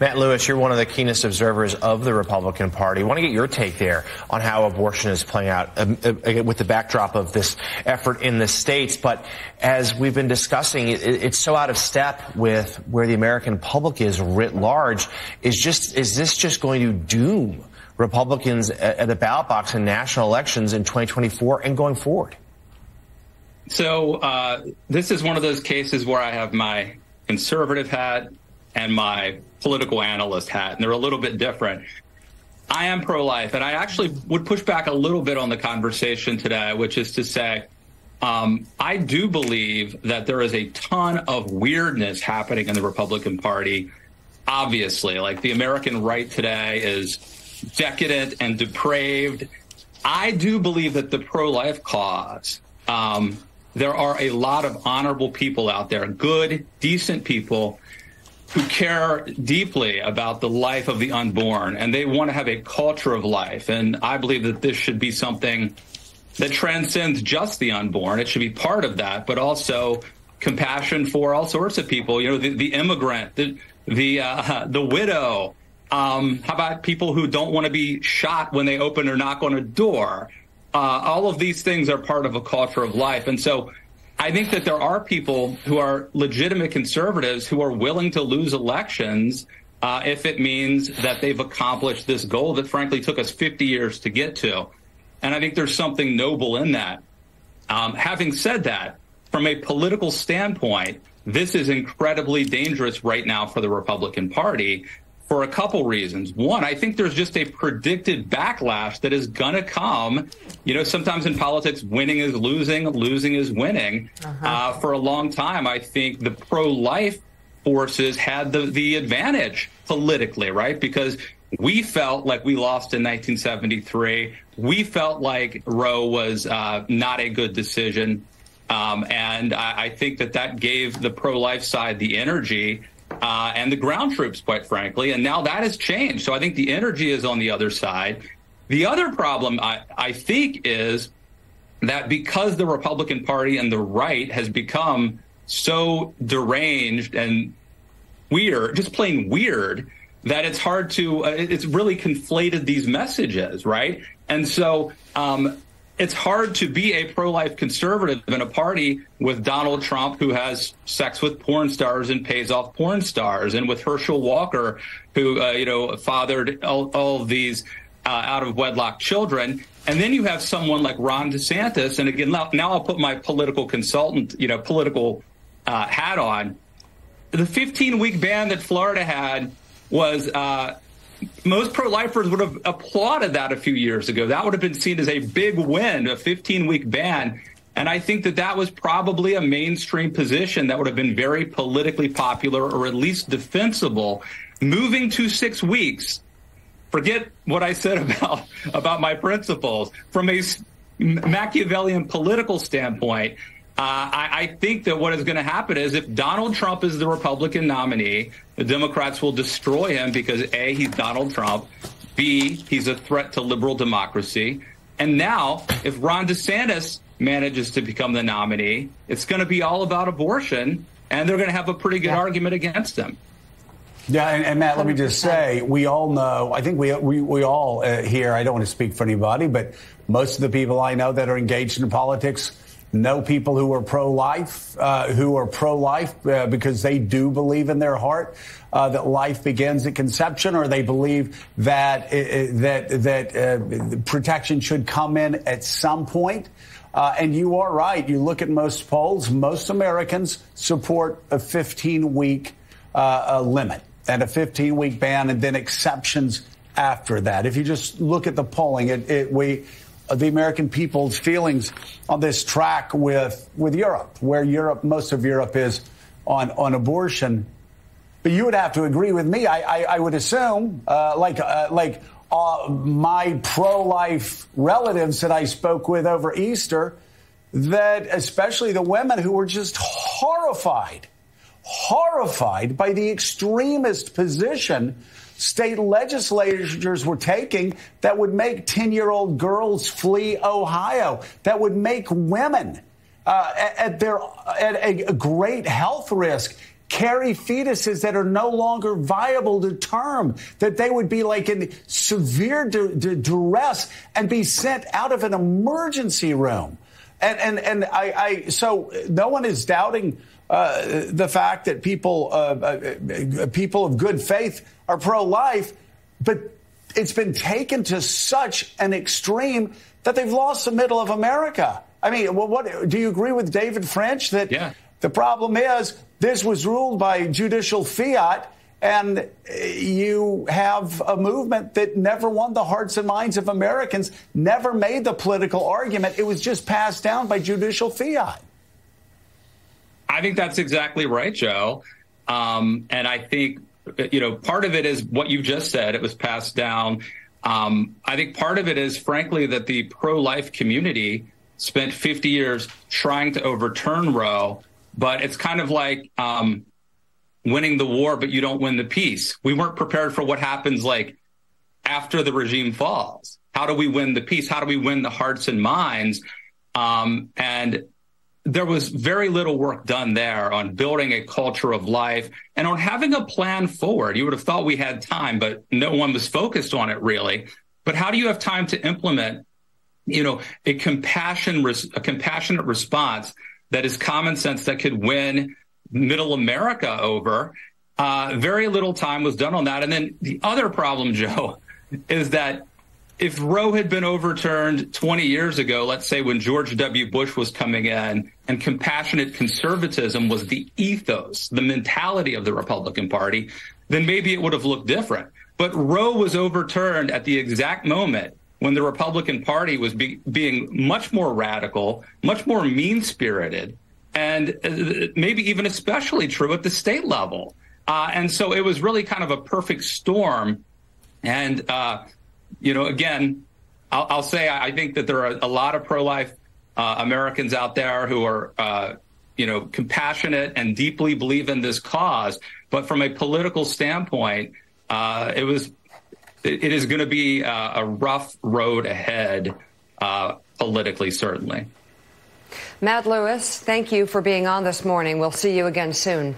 Matt Lewis, you're one of the keenest observers of the Republican Party. I want to get your take there on how abortion is playing out um, uh, with the backdrop of this effort in the states. But as we've been discussing, it, it's so out of step with where the American public is writ large. Is just is this just going to doom Republicans at the ballot box in national elections in 2024 and going forward? So uh, this is one of those cases where I have my conservative hat and my political analyst hat, and they're a little bit different. I am pro life, and I actually would push back a little bit on the conversation today, which is to say, um, I do believe that there is a ton of weirdness happening in the Republican Party. Obviously, like the American right today is decadent and depraved. I do believe that the pro life cause, um, there are a lot of honorable people out there, good, decent people who care deeply about the life of the unborn and they want to have a culture of life. And I believe that this should be something that transcends just the unborn. It should be part of that, but also compassion for all sorts of people. You know, the, the immigrant, the the uh, the widow. Um, how about people who don't want to be shot when they open or knock on a door? Uh, all of these things are part of a culture of life, and so I think that there are people who are legitimate conservatives who are willing to lose elections uh, if it means that they've accomplished this goal that frankly took us 50 years to get to. And I think there's something noble in that. Um, having said that, from a political standpoint, this is incredibly dangerous right now for the Republican Party for a couple reasons. One, I think there's just a predicted backlash that is going to come. You know, sometimes in politics, winning is losing, losing is winning. Uh-huh. Uh, for a long time, I think the pro life forces had the, the advantage politically, right? Because we felt like we lost in 1973. We felt like Roe was uh, not a good decision. Um, and I, I, think that that gave the pro life side the energy uh, and the ground troops, quite frankly. And now that has changed. So I think the energy is on the other side. The other problem, I, I think, is that because the Republican Party and the right has become so deranged and weird, just plain weird, that it's hard to, uh, it's really conflated these messages, right? And so um, it's hard to be a pro-life conservative in a party with Donald Trump, who has sex with porn stars and pays off porn stars, and with Herschel Walker, who uh, you know fathered all, all of these uh, out of wedlock children. And then you have someone like Ron DeSantis, and again, now, now I'll put my political consultant, you know, political uh, hat on. The 15 week ban that Florida had was uh, most pro-lifers would have applauded that a few years ago. That would have been seen as a big win, a 15-week ban. And I think that that was probably a mainstream position that would have been very politically popular or at least defensible. Moving to six weeks, forget what I said about, about my principles. From a Machiavellian political standpoint, uh, I, I, think that what is going to happen is if Donald Trump is the Republican nominee, the Democrats will destroy him because A, he's Donald Trump, B, he's a threat to liberal democracy. And now, if Ron DeSantis manages to become the nominee, it's going to be all about abortion, and they're going to have a pretty good yeah. argument against him. Yeah, and, and, Matt, let me just say, we all know. I think we we, we all uh, here. I don't want to speak for anybody, but most of the people I know that are engaged in politics know people who are pro-life, uh, who are pro-life uh, because they do believe in their heart uh, that life begins at conception, or they believe that uh, uh, that that uh, protection should come in at some point. and you are right. You look at most polls; most Americans support a 15-week limit and a 15-week ban, and then exceptions after that. If you just look at the polling, it, it we the American people's feelings on this track with with Europe, where Europe, most of Europe is on on abortion. But you would have to agree with me. I I, I would assume, uh, like uh, like uh, my pro-life relatives that I spoke with over Easter, that especially the women who were just horrified, horrified by the extremist position state legislatures were taking that would make 10 year old girls flee Ohio, that would make women uh, at, their at a great health risk carry fetuses that are no longer viable to term, that they would be like in severe duress and be sent out of an emergency room. And, and, and I, I so no one is doubting uh, the fact that people, uh, uh, people of good faith are pro-life, but it's been taken to such an extreme that they've lost the middle of America. I mean, what, what do you agree with David French that yeah. the problem is this was ruled by judicial fiat? And you have a movement that never won the hearts and minds of Americans, never made the political argument. It was just passed down by judicial fiat. I think that's exactly right, Joe. Um, and I think, you know, part of it is what you just said. It was passed down. Um, I think part of it is, frankly, that the pro life community spent 50 years trying to overturn Roe, but it's kind of like um, winning the war, but you don't win the peace. We weren't prepared for what happens like after the regime falls. How do we win the peace? How do we win the hearts and minds? Um, and there was very little work done there on building a culture of life and on having a plan forward. You would have thought we had time, but no one was focused on it really. But how do you have time to implement you know, a compassion, a compassionate response that is common sense that could win middle America over. Uh, very little time was done on that. And then the other problem, Joe, is that if Roe had been overturned 20 years ago, let's say when George W. Bush was coming in and compassionate conservatism was the ethos, the mentality of the Republican Party, then maybe it would have looked different. But Roe was overturned at the exact moment when the Republican Party was be, being much more radical, much more mean spirited, and uh, maybe even especially true at the state level. Uh, and so it was really kind of a perfect storm. And, uh, you know, again, I'll, I'll, say I think that there are a lot of pro life uh, Americans out there who are, uh, you know, compassionate and deeply believe in this cause. But from a political standpoint, uh, it was it is going to be uh, a rough road ahead uh, politically, certainly. Matt Lewis, thank you for being on this morning. We'll see you again soon.